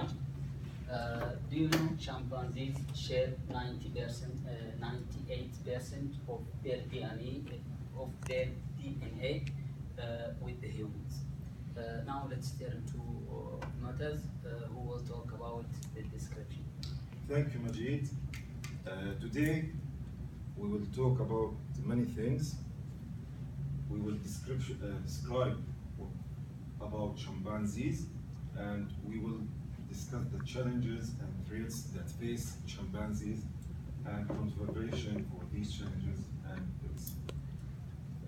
one. Uh, do you know chimpanzees share 90%, uh, 98% of their DNA, of their DNA uh, with the humans? Uh, now let's turn to uh, who will talk about the description. Thank you, Majid. Today we will talk about many things. We will uh, describe about chimpanzees and we will discuss the challenges and threats that face chimpanzees and conservation for these challenges and threats.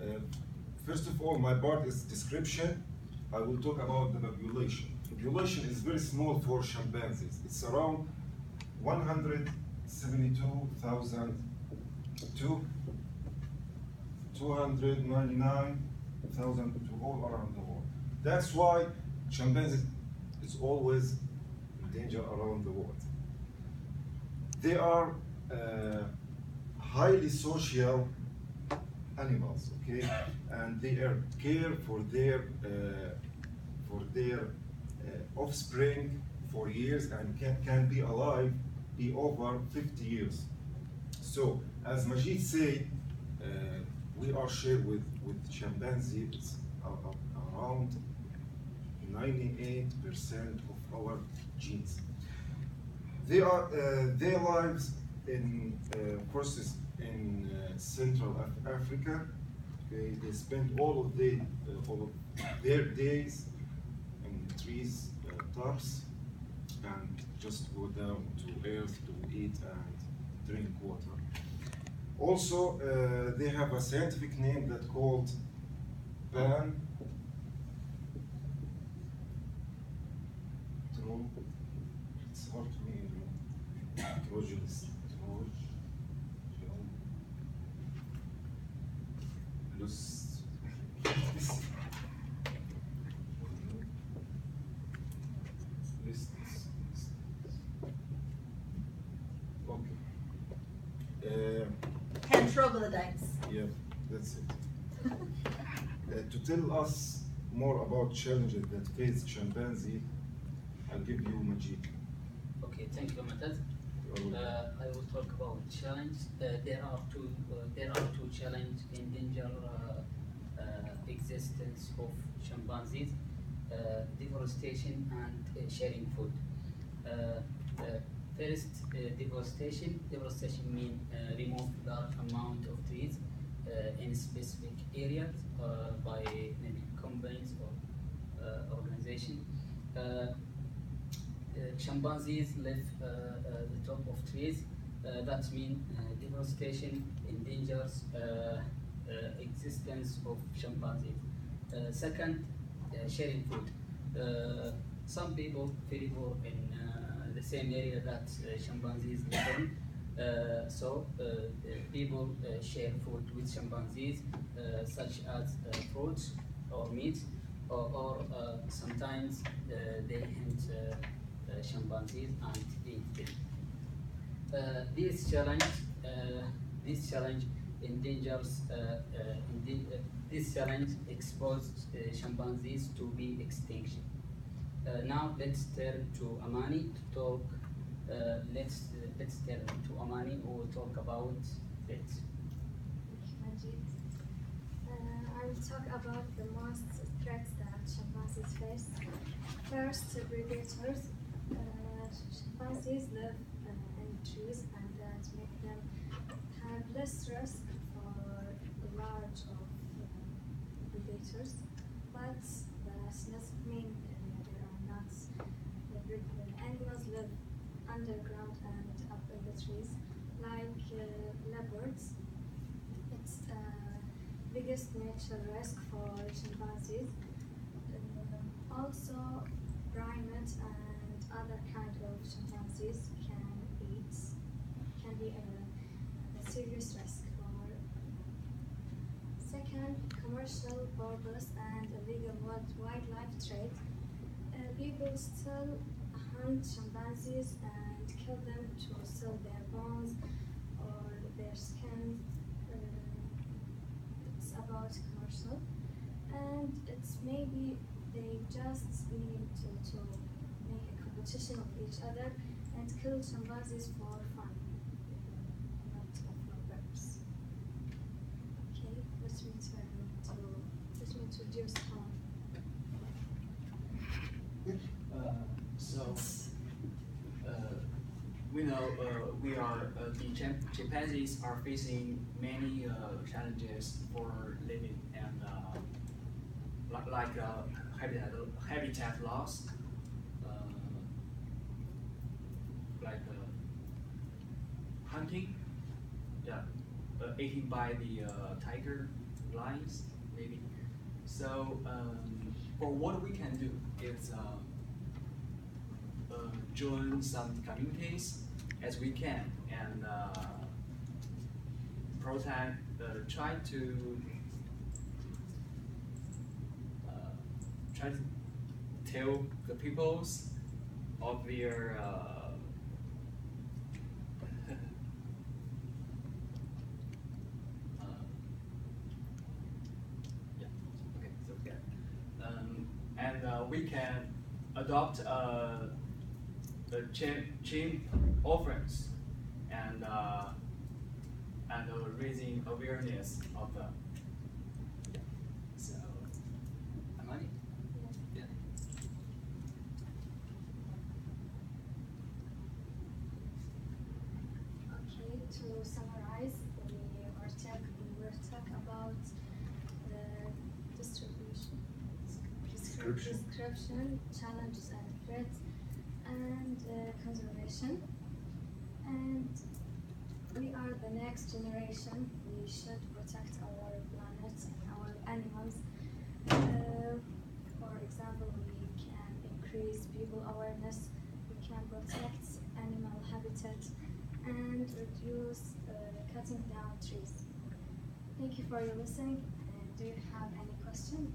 Uh, first of all, my part is description. I will talk about the population. Population is very small for chimpanzees. It's around 172,000 to 299,000 to all around the world. That's why chimpanzee is always danger around the world. They are uh, highly social animals, okay, and they are care for their uh, for their uh, offspring for years and can, can be alive be over 50 years. So, as Majid said, uh, we are shared with, with chimpanzee, it's a- a- around 98% of our genes. They are, uh, their lives in uh, courses in uh, Central Af- Africa. Okay, they spend all of the uh, all of their days in trees tops and just go down to earth to eat and drink water. Also, uh, they have a scientific name that called pan. Tro- It's hard to me. Okay. Uh, Hand troglodytes. yeah, that's it. Uh, to tell us more about challenges that face chimpanzee, I'll give you Majid. Okay, thank you, Mataz. Uh, I will talk about challenge. Uh, there are two. Uh, there are two challenge in danger uh, uh, existence of chimpanzees: uh, deforestation and uh, sharing food. Uh, uh, first, uh, deforestation. Deforestation means uh, remove large amount of trees uh, in specific areas uh, by maybe companies or uh, organization. Uh, uh, chimpanzees live uh, uh, the top of trees. Uh, that means uh, deforestation endangers existence of chimpanzees. Second, sharing food. Some people very in the same area that chimpanzees live in. Uh, so uh, people uh, share food with chimpanzees, such as fruits or meat, or, or sometimes they hunt chimpanzees and eat them. This challenge, uh, this challenge endangers, uh, uh, this challenge exposed uh, chimpanzees to be extinction. Now let's turn to Amani to talk. Let's let's turn to Amani who will talk about it. I will talk about the most threats that chimpanzees face. First, predators. Uh, chimpanzees live uh, in trees and that make them have less risk for large of uh, predators. But that's not mean uh, there are not. Animals live underground and up in the trees, like uh, leopards. It's the biggest natural risk for chimpanzees. Uh, also, primates and other kind of chimpanzees can eat, can be a, a serious risk for. Second, commercial purpose and illegal wild- wildlife trade. Uh, people still hunt chimpanzees and kill them to sell their bones or their skin. Uh, it's about commercial, and it's maybe they just need to, to make competition of each other and kill chimpanzees for fun, not for purpose. Okay, let me turn to let me introduce Tom. Uh, so, uh, we know uh, we are uh, the chimp- chimpanzees are facing many uh, challenges for living and uh, like uh, habitat habitat loss, uh, like uh, hunting, yeah, by the uh, tiger, lions, maybe. So um, for what we can do is. Um, uh, join some communities as we can and uh, protect, try to try to tell the peoples of their uh, yeah, okay, so yeah. Um, and uh, we can adopt uh, the chimp offerings and uh, and uh, raising awareness of them. So, Amani? Yeah. Okay, to summarize, we are talk, we will talk about the distribution, Description. description, challenges and threats, and uh, conservation. And we are the next generation. We should protect our planet and our animals. Uh, for example, we can increase people awareness. We can protect animal habitat and reduce uh, cutting down trees. Thank you for your listening. And do you have any question?